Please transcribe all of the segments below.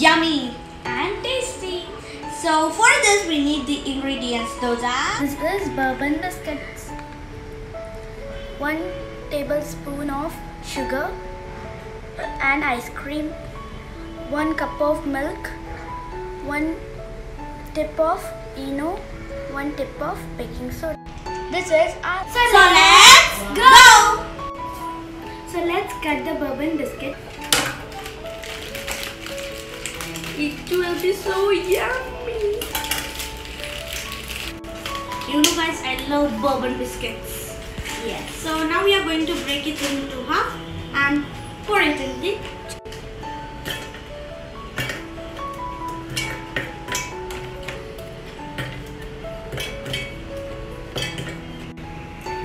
yummy. and tasty. So for this we need the ingredients. Those are This is bourbon biscuits. 1 tablespoon of sugar and ice cream. 1 cup of milk. 1 tip of Eno. 1 tip of baking soda. This is our so know guys, I love bourbon biscuits. Yes. So now we are going to break it into half and pour it in the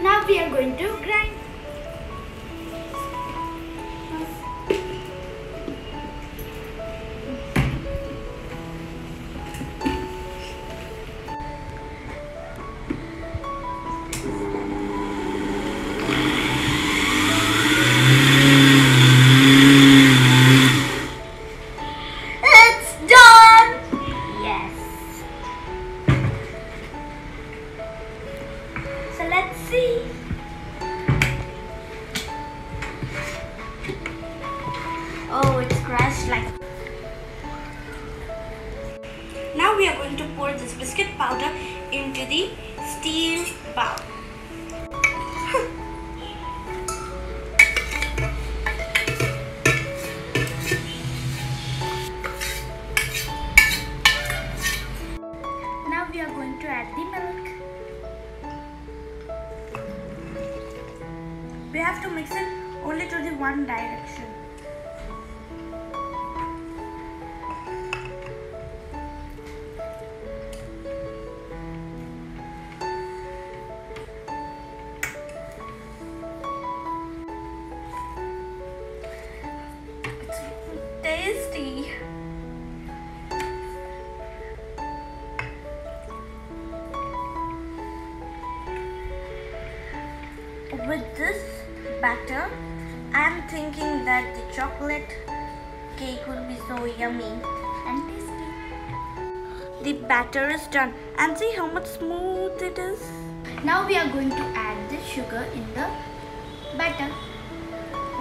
Now we are going to grind. Like. Now we are going to pour this biscuit powder into the steel bowl. Now we are going to add the milk. We have to mix it only to the one direction. With this batter, I'm thinking that the chocolate cake will be so yummy. And tasty. The batter is done and see how much smooth it is. Now we are going to add the sugar in the batter.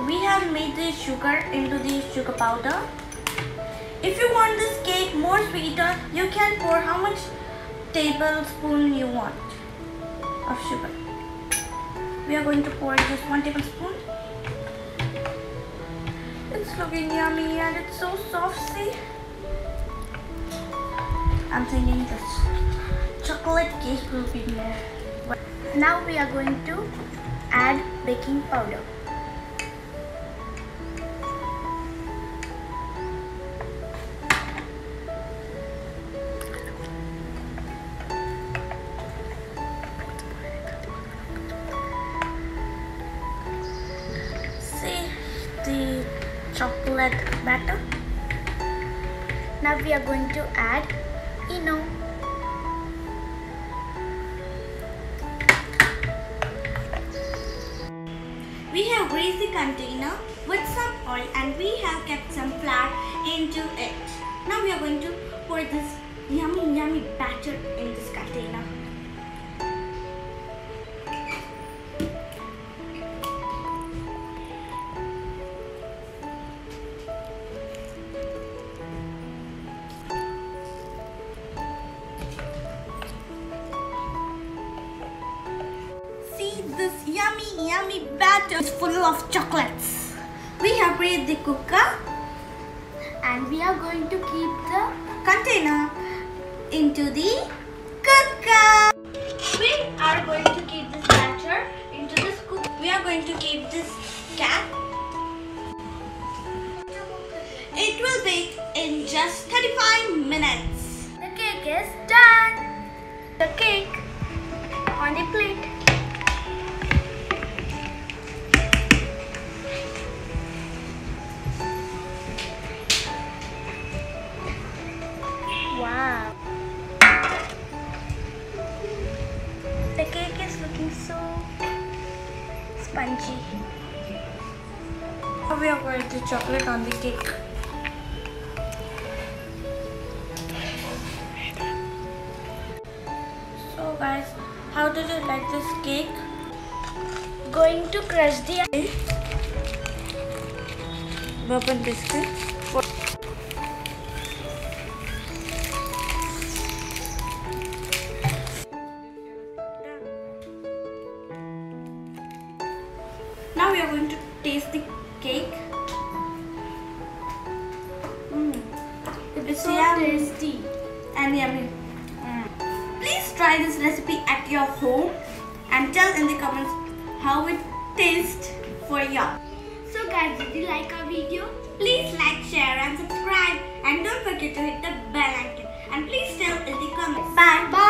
We have made the sugar into the sugar powder. If you want this cake more sweeter, you can pour how much tablespoon you want of sugar. We are going to pour just one tablespoon. It's looking yummy and it's so soft, see? I'm thinking this chocolate cake will be more. Now we are going to add baking powder. Batter? Now we are going to add Eno. We have greased the container with some oil and we have kept some flour into it. Now we are going to pour this yummy yummy batter in this yummy yummy batter is full of chocolates. We have made the cooker And we are going to keep the container into the cooker. Spongy. Now we are going to chocolate on the cake. So guys, how did you like this cake? Going to crush the Bourbon biscuit. Now we are going to taste the cake. Mm. It is so yummy tasty. and yummy. Please try this recipe at your home and tell in the comments how it tastes for you. So guys, did you like our video? Please like, share and subscribe and don't forget to hit the bell icon and please tell in the comments. Bye. Bye.